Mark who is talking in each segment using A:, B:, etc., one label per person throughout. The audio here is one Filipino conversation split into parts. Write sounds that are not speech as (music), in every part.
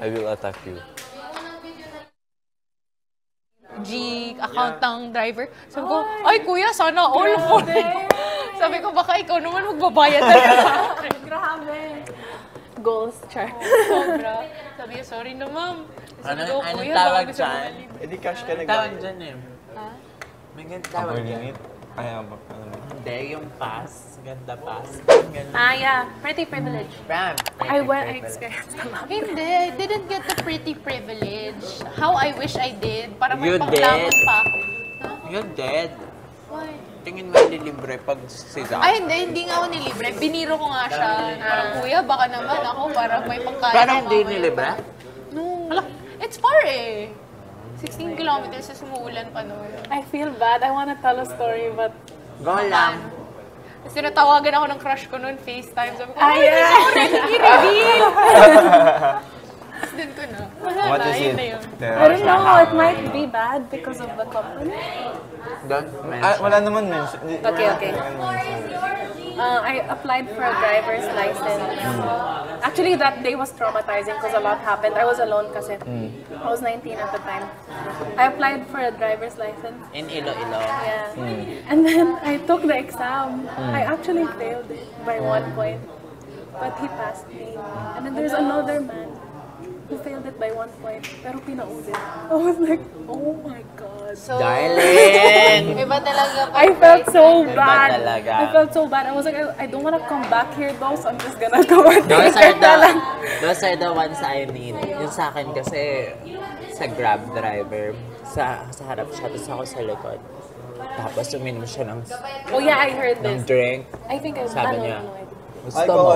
A: I will attack you.
B: G account ng driver. Sabi ko, ay kuya, sana all po. (laughs) Sabi ko, baka ikaw naman magbabayad sa akin. (laughs)
C: Grabe. Goals, char.
B: Sobra. Sabi niya, sorry na ma'am.
D: Ano,
B: ko,
D: ano
B: kuya,
D: tawag dyan?
B: malibre."
E: Eh di cash ka
D: Tawag
E: nagbayad.
D: dyan eh.
B: Ha?
D: May ganun tawag dyan.
A: above ka naman.
D: Hindi, yung pass. Ganda pass. Ganda.
C: Ah, yeah. Pretty privilege.
D: Bam.
C: I went, I experienced a lot.
B: Hindi, didn't get the pretty privilege. How I wish I did. Para may
D: You
B: panglaman
D: did?
B: pa ako. Ha?
D: You're dead.
B: Why?
D: Tingin mo ililibre pag si Zach.
B: Ay, hindi. Hindi nga ako nilibre. Biniro ko nga siya. Parang, kuya, baka naman ako parang may pangkain
D: Pero
B: ako
D: hindi
B: mamaya."
D: nilibre?
B: No. It's far eh. 16 kilometers sa sumuulan pa noon.
C: I feel bad. I want to tell a story, but...
D: Go lang.
B: Tapos tinatawagan ako ng crush ko noon, FaceTime. Sabi ko,
C: Ah,
B: ay,
C: yeah.
B: hindi ako nag-reveal. Tapos din ko na. Wala
A: What
B: na,
A: is
B: yun
A: it?
B: na yun.
A: There
C: I don't know. It might be bad because of the company.
D: Don't
A: Ah,
D: mention.
A: wala naman mention.
C: Okay, okay. Uh, I applied for a driver's license. Actually, that day was traumatizing because a lot happened. I was alone kasi hmm. I was 19 at the time. I applied for a driver's license.
D: In Iloilo.
C: Yeah. Hmm. And then I took the exam. Hmm. I actually failed it by one point. But he passed me. And then there's another man who failed it by one point. Pero pinaulit. I was like, oh my God.
B: So,
D: Darling! (laughs)
B: iba talaga pag
C: I felt so bad.
D: talaga.
C: I felt so bad. I was like, I, I don't want to come back here though, so I'm just gonna go and
D: Those
C: take
D: are the, those are the ones I need. Yung sa akin kasi, sa Grab driver, sa, sa harap siya, tapos ako sa likod. Tapos uminom siya ng,
C: Oh yeah, I heard
D: ng
C: this.
D: drink.
C: I think I
D: Sabi niya, gusto mo?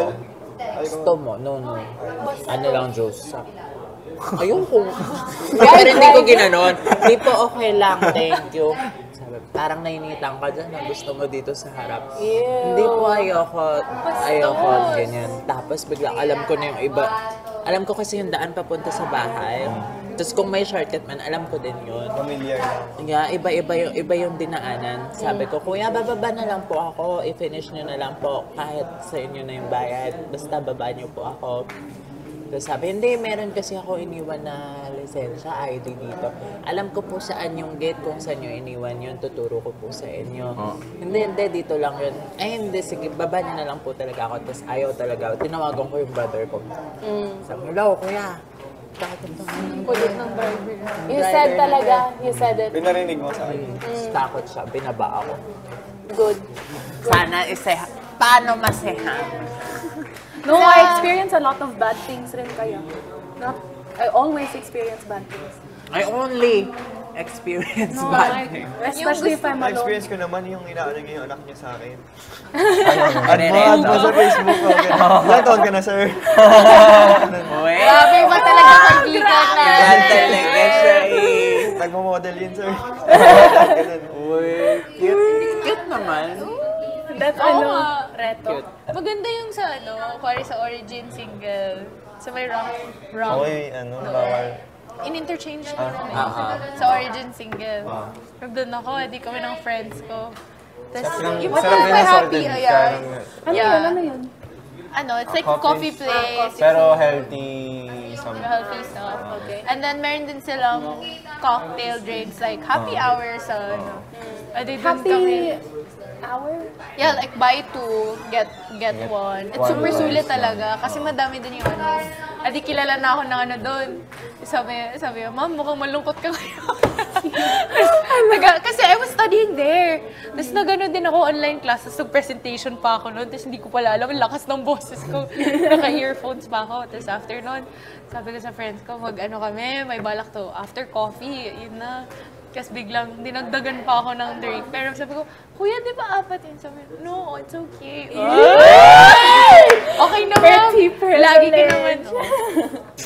D: Gusto mo? No, no. Ano lang, juice. (laughs) Ayoko. Pero hindi ko ginanon. Hindi po okay lang, thank you. Sabi, parang nainitan ka dyan na gusto mo dito sa harap. Hindi po ayoko, ayoko, ganyan. Tapos bigla alam ko na yung iba. Alam ko kasi yung daan papunta sa bahay. Tapos kung may shortcut man, alam ko din yun.
E: Familiar.
D: Yeah, iba-iba yung, iba yung dinaanan. Sabi ko, kuya, bababa na lang po ako. I-finish nyo na lang po kahit sa inyo na yung bayad. Basta baba nyo po ako. Tapos sabi, hindi, meron kasi ako iniwan na lisensya, ID dito. Alam ko po saan yung gate, kung saan nyo iniwan yun, tuturo ko po sa inyo. Hindi, hindi, dito lang yun. Ay, hindi, sige, baba na lang po talaga ako. Tapos ayaw talaga. Tinawagan ko yung brother ko. Sabi, hello, kuya.
B: Kulit ng driver.
C: You said talaga, you said it.
E: Pinarinig mo sa akin.
D: Tapos takot siya, binaba ako.
C: Good.
D: Sana iseha. Paano maseha?
C: No, I experience a lot of bad things rin kaya. Not, I always experience bad things.
D: I only experience
C: No,
D: bad
C: I,
D: things.
C: especially if I'm alone.
E: Na-experience ko naman yung inaano niya yung anak niya sa akin.
D: Ano
E: Add mo sa Facebook ko. Ilan taon ka na, sir?
D: Uy,
B: Grabe ba talaga kaibigan na?
D: yan talaga siya eh.
E: Nagmo-model yun, sir. (laughs)
D: Uy, cute. Cute naman.
C: That's
B: Oo
C: ano,
B: nga.
C: reto.
D: Cute.
B: Maganda yung sa ano, kuwari sa origin single. Sa may wrong, wrong.
E: Okay, ano, bawal.
B: In-interchange ko naman.
D: Ah, ah.
B: Sa origin single.
E: Ah.
B: Pero doon ako, hindi kami ng friends ko. Tapos,
A: Sarap
B: yung
A: ng- sarap
B: mga
A: din ng
B: happy,
A: sorted.
B: ayan.
C: Ano
B: Yeah.
C: yun, ano yun?
B: Ano, it's like
A: Coffee.
B: coffee place.
A: Pero healthy some.
B: healthy stuff.
C: Okay.
B: And then meron din silang cocktail drinks like happy hour sa ano. Uh, they don't
C: Happy
B: kami-
C: hour?
B: Yeah, like buy two, get get one. It's super sulit talaga kasi madami din yung ano. Adi kilala na ako ng ano doon. Sabi, sabi, ma'am, mukhang malungkot ka ngayon. (laughs) Naga, kasi I was studying there. Tapos nagano din ako online class, tapos nag-presentation pa ako noon. Tapos hindi ko pala alam, ang lakas ng boses ko. (laughs) Naka-earphones pa ako. Tapos after noon, sabi ko sa friends ko, mag-ano kami, may balak to. After coffee, yun na. Kasi biglang dinagdagan pa ako ng drink. Pero sabi ko, Kuya, di ba apat yun? Sabi ko, no, it's okay. okay naman.
C: Pretty
B: Lagi ka naman.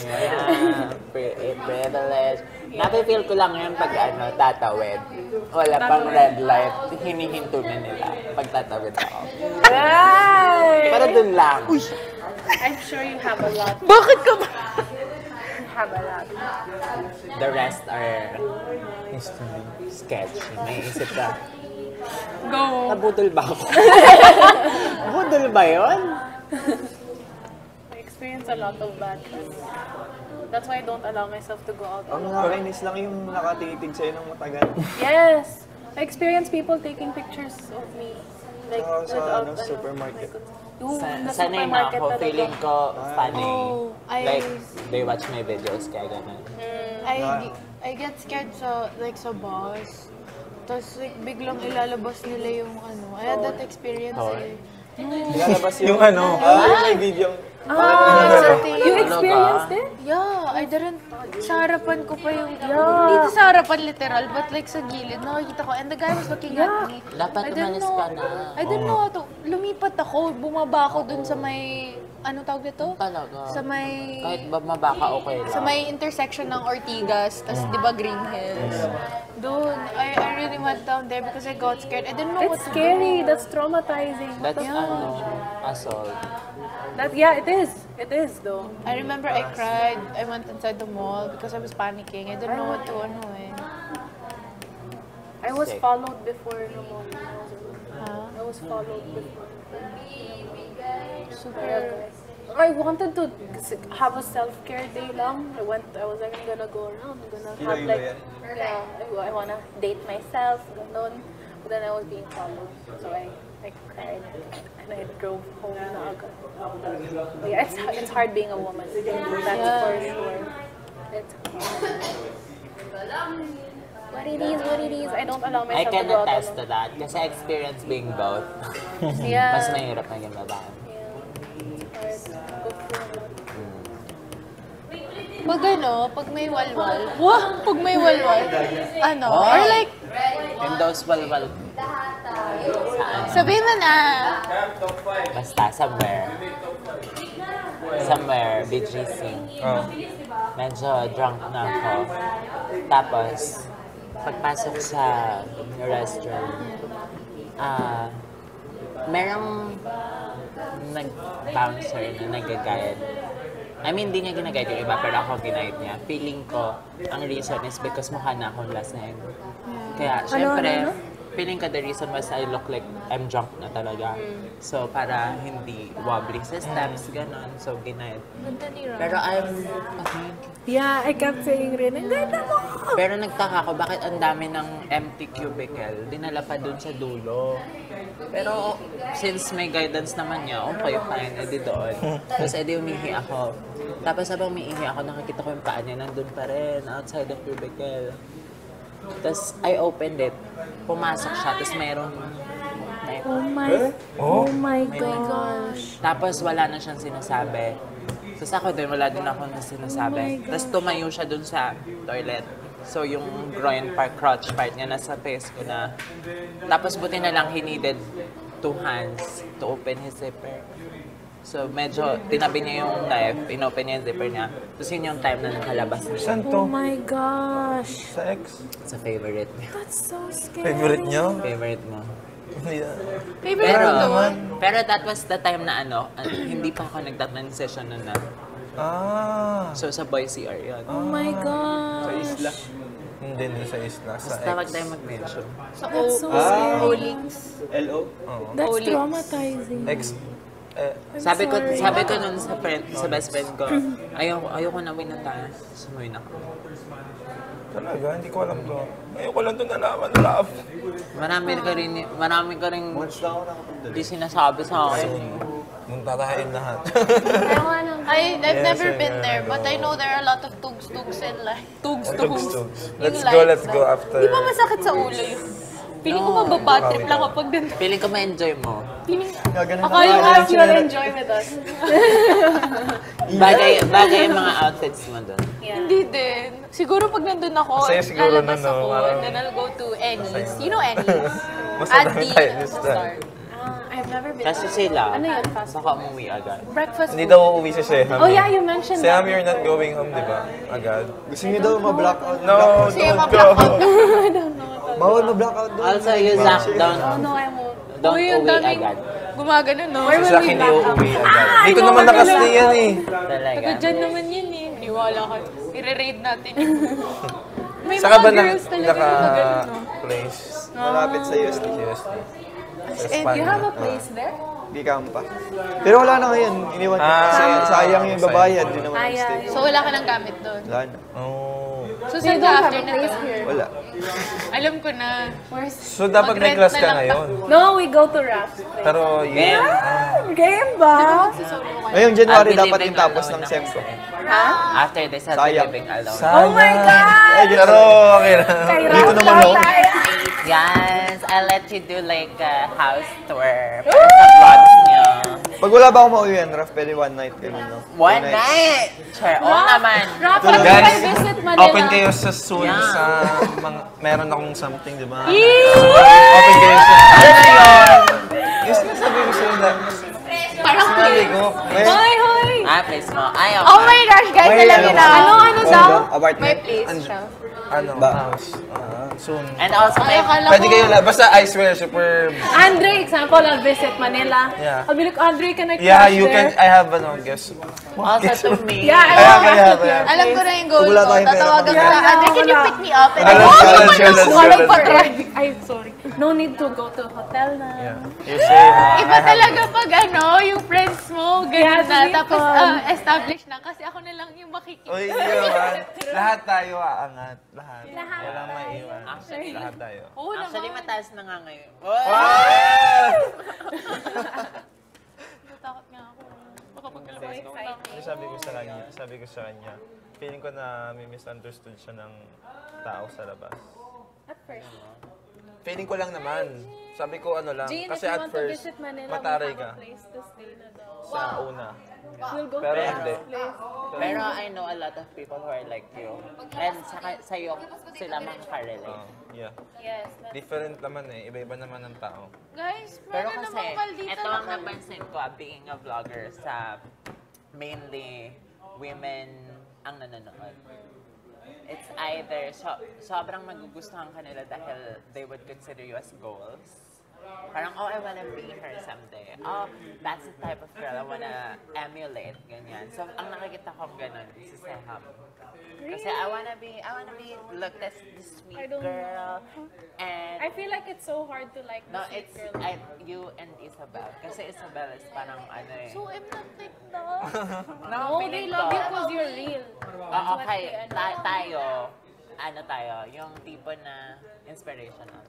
D: Yeah, pri- eh, privilege. Nafe-feel ko lang yun pag ano, tatawid. Wala pang red light, hinihinto na nila pag tatawid ako.
C: Right!
D: Pero dun lang.
C: I'm sure you have a lot.
B: Bakit ka ba?
C: You have a lot.
D: The rest are
A: History.
D: sketch. May isip ka,
B: Go.
D: nabudol ba ako? (laughs) Budol ba yun?
C: experienced a lot of bad things. That's why I don't allow myself to go out
E: Ang nakakainis lang yung nakatitig sa'yo ng matagal.
C: Yes! I experienced people taking pictures of me. Like,
E: Sa- sa,
C: without,
E: ano, supermarket.
C: Yung
D: Sa,
C: nasa
D: sanay na
C: supermarket
D: ako,
C: talaga.
D: feeling ko funny.
B: Oh, I-
D: like, they watch my videos, kaya ganun.
B: I, I get scared sa, like, sa bus. Tapos, like, biglang ilalabas nila yung ano. I had that experience eh.
E: Lalabas yung, (laughs)
A: Yung ano?
E: Ah, yung may video.
C: Ah,
B: thing.
C: you experienced it?
B: Yeah, I didn't, sa harapan ko pa yung, hindi sa harapan literal, but like sa gilid, nakikita ko, and the guy was looking at me.
D: Dapat
B: I didn't
D: umalis
B: know-
D: ka na.
B: I didn't know how to, lumipat ako, bumaba ako dun sa may, ano tawag dito?
D: Talaga.
B: Sa may,
D: Kahit bumaba ka, okay lang.
B: sa may intersection ng Ortigas, tas di ba Green Hills. Doon, I, I really went down there because I got scared. I didn't know what
C: It's
B: to
C: scary. That's traumatizing.
D: That's
B: Yeah.
D: ano, assault.
C: That yeah, it is. It is though.
B: do. I remember I cried. I went inside the mall because I was panicking. I didn't know what to ano eh.
C: I was
D: Sick.
C: followed before no more.
B: Huh?
C: I was followed before.
B: Super.
C: I wanted to have a self-care day long. I went, I was like, I'm gonna go around. I'm gonna have
E: Iba-iba
C: like, yeah, I, I wanna date myself, ganon. But then I was being followed. So I, I cried and I drove home na agad. Yeah, it's, it's hard being a woman. That's for sure. It's What it is, what it is. I don't allow
D: I
C: myself
D: can
C: to go out
D: attest to that kasi I experienced being both.
C: Yeah. (laughs)
D: Mas mahirap maging babae.
B: Pag ano, pag may walwal, wah, pag may walwal, ano, or like,
D: those walwal,
B: sabihin mo na,
D: basta somewhere. Somewhere, BGC.
A: Oh.
D: Medyo drunk na ako. Tapos, pagpasok sa restaurant, ah, merong nag-bouncer na nagagayad. I mean, hindi niya ginagayad yung iba, pero ako ginayad niya. Feeling ko, ang reason is because mukha na akong lasing. Kaya, syempre, feeling ko the reason was I look like I'm drunk na talaga. So, para hindi wobbly sa steps, ganon. So, ginayad.
B: ganda ni Ram.
D: Pero I'm, okay.
C: Yeah, I kept saying rin, ang ganda mo!
D: Pero nagtaka ko, bakit ang dami ng empty cubicle, dinala pa dun sa dulo. Pero since may guidance naman niya, okay, fine, edi doon. (laughs) Tapos edi umihi ako. Tapos habang umihi ako, nakikita ko yung paa niya, nandun pa rin, outside the cubicle. Tapos I opened it, pumasok siya, tapos mayroong knife.
C: Oh my, oh my gosh.
D: Tapos wala na siyang sinasabi. Tapos ako din, wala din ako na sinasabi. Tapos tumayo siya dun sa toilet. So yung groin part, crotch part niya, nasa face ko na. Tapos buti na lang he needed two hands to open his zipper. So medyo tinabi niya yung knife, inopen niya yung zipper niya. Tapos yun yung time na nakalabas na siya.
A: Saan
C: Oh
A: to?
C: my gosh.
A: Sa ex?
D: Sa favorite niya.
C: That's so scary.
A: Favorite niyo?
D: Favorite mo.
A: Na.
B: Favorite
D: Pero,
B: doon.
D: pero that was the time na ano, ah, hindi pa ako nagtatransition nun na.
A: Ah.
D: So sa Boy CR yun.
C: Oh my gosh.
E: Sa isla.
A: Hindi din sa isla. Sa
D: Basta wag tayo mag-mention.
B: Sa
C: That's so
B: O,
C: scary.
B: O-Links.
E: L.O.
A: Oo.
C: That's traumatizing.
A: Ex. Eh,
D: Sabi ko, sabi ko nun sa friend, sa best friend ko, ayoko, ayoko na win na tayo. Sumuwi na ako.
A: talaga, hindi ko alam to. Ayoko lang to nalaman, Raf.
D: Marami ka rin, marami ka rin di sinasabi sa akin.
A: Munta tayo lahat.
B: I, I've
A: Yes,
B: never
A: I
B: been there, but. I know there are a lot of tugs-tugs in life. Tugs-tugs.
A: Let's go, let's go after.
B: Di ba masakit sa ulo yun? Feeling ko mababad trip lang kapag nandun.
D: Feeling ko ma-enjoy mo.
B: Feeling,
E: Gaganan
B: akala
E: ka
B: ko
E: na
C: You will enjoy with us. (laughs)
D: Bagay, bagay yung mga outfits mo doon.
B: Hindi din. Siguro pag nandun ako,
A: Masaya siguro
B: lalabas
A: nun, no?
B: ako,
A: Parang-
B: and then I'll go to Annie's. You know Annie's? (laughs)
A: Masarap
B: At the
A: tayo this time.
C: Ah, I've never been.
D: Kasi sila,
C: Ano yun, fast
D: baka umuwi agad.
B: Breakfast
A: Hindi
B: food.
A: daw uuwi si Seham.
C: Oh yeah, you mentioned
A: Seham,
C: that.
A: you're not going home, di ba? Agad.
E: Gusto niyo daw ma-blackout.
A: No,
B: Sige,
A: don't
B: ma-blackout
A: go. (laughs)
E: Bawal ma-blackout doon.
D: Also, you Zach, don't,
C: Oh no, I won't.
D: Don't
B: Uy, ang
D: uwi
B: daming
D: agad.
B: gumagano, no?
C: We
A: hindi
C: back up?
A: uuwi agad.
C: Ah,
A: Hindi ko naman
C: back
A: yan eh.
D: Talaga.
B: Taga dyan naman yun eh. Niwala ka. I-raid natin yun. (laughs) May
A: Saka ba
B: mga
A: na,
B: girls talaga
A: naka
B: na ganun, no?
A: place?
E: Malapit sa UST.
A: Seriously. Sa
C: And you have a
A: Espanya.
C: place there?
E: Di kampa. Pero wala na ngayon. Iniwan ko.
A: Ah, ah,
E: sayang yung
A: sayang.
E: babayad. Di naman
C: Ay,
E: nag-stay.
C: ay.
B: So, wala ka ng gamit doon.
E: Wala na.
A: Oh.
B: So, saan ka after na.
E: Wala.
B: Alam ko na.
C: Where's...
A: So, dapat may
B: Mag-rent
A: class ka
B: lang
A: ngayon.
C: No, we go to place.
A: Pero yun.
D: Game.
C: Game ba?
E: Ngayong January
D: I'll be
E: dapat
D: living
E: yung tapos
D: alone
E: ng SEM ko.
C: Ha?
D: After this, I'll be
E: Sayang.
D: living alone.
C: Oh my God!
A: Ay, pero okay na.
C: Kay
E: Dito naman, no?
C: tayo.
D: Yes, I'll let you do like a house tour niyo.
E: Pag wala ba akong mauwian, Raf, pwede one night kami, no?
D: One night! Sure, oo naman.
C: Raph,
E: Guys,
C: pag I visit Manila.
A: Open kayo sa soon
D: Yeah.
A: sa mga, meron akong something, di ba? Open kayo sa... Yes, nasabi ko sa'yo na.
B: Parang
A: Sabi ko, may...
C: Hoy, hoy!
D: Ah, please mo. Ayaw
B: Oh my gosh, guys, alam
A: ano
B: niyo na.
A: ba?
C: Ano, ano
E: Ano
C: daw?
E: ba?
B: May place siya.
A: Ano,
E: Ba?
A: house. Ah, soon.
D: And also,
B: Ay, akala
A: Pwede
B: ko-
A: kayo la... Basta I swear, super...
C: Andre, example, I'll visit Manila.
A: Yeah.
C: I'll be like, Andre, can I
A: Yeah, you
C: there?
A: can... I have, ano, guess.
D: Also to me.
C: Yeah, I
A: kaya,
C: crash
A: kaya.
C: there.
B: Alam ko na yung goal
E: Wala
B: ko.
E: tayong pera
B: Tatawagan ko
E: pang-
B: na, Andre, can you
C: Wala.
B: pick me up? And
A: Alam
B: oh,
A: ko, alam ko, alam ko,
B: walang
C: Ay, sorry. No need to go to hotel na.
A: Yeah. You say, uh, (laughs)
B: Iba
A: I have-
B: talaga pag ano, yung friends mo, ganun
C: Yeah,
B: na. Tapos ah, established na. Kasi ako na lang yung makikita.
A: Uy, naman. Lahat tayo aangat. Lahat.
C: Lahat
A: Walang
C: tayo.
A: maiiwan.
D: Actually,
A: Lahat tayo.
B: Oo
D: Actually,
B: naman.
D: mataas na nga ngayon. (laughs)
B: Takot nga ako. Baka magkalabas ko.
A: Yung sabi ko sa kanya, sabi ko sa kanya, feeling ko na may misunderstood siya ng tao sa labas.
C: At first.
A: Feeling ko lang naman. Sabi ko ano lang,
C: Jean,
A: kasi
C: if you
A: at
C: want to
A: first,
C: visit Manila,
A: mataray
C: we have
A: ka
C: a place to stay na daw.
A: sa una.
C: We'll go
A: Pero
C: to
A: hindi.
C: Place.
D: Pero I know a lot of people who are like you. And sa, sa'yo, sila makaka-relate.
A: Oh, yeah.
C: Yes. that's-
A: Different naman eh. Iba-iba naman ang tao.
B: Guys,
D: Pero
B: meron
D: kasi,
B: namang kaldito
D: ito ang napansin ko, ah, being a vlogger sa mainly women ang nanonood. It's either so, sobrang magugustuhan ka nila dahil they would consider you as goals. Parang, oh, I wanna be her someday. Oh, that's the type of girl I wanna emulate, ganyan. So, ang nakikita ko ganun, si Seham. Kasi I wanna be, I wanna be, look, that's the sweet
C: I don't
D: girl. And
C: I feel like it's so hard to like
D: No,
C: the sweet
D: it's
C: girl.
D: I, you and Isabel. Kasi Isabel is parang ano eh.
B: So, I'm not like that. (laughs)
C: no, they
D: feeling
C: love
D: ko-
C: you because you're real.
D: Ah, okay,
C: they-
D: ta- tayo, ano tayo, yung tipo na inspirational.